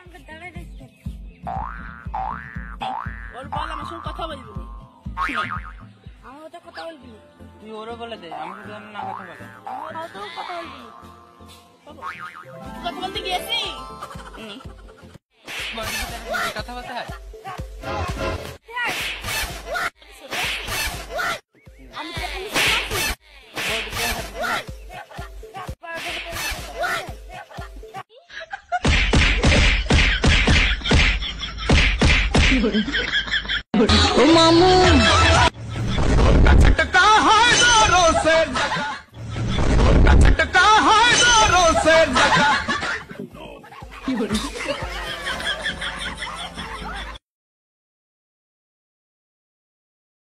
আমাকে দাঁড়ায় দেখতে ওর বল আমার সঙ্গে কথা বলবি আমার তো কথা বলবি তুই ওরও বলে দে আমাকে যেন না কথা বলে আমার কথা বলবি কথা বলতে গিয়েছি কথা বলতে হয় ओ मामू। चटका है जोरों से। चटका है जोरों से।